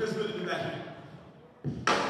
feels good to be back.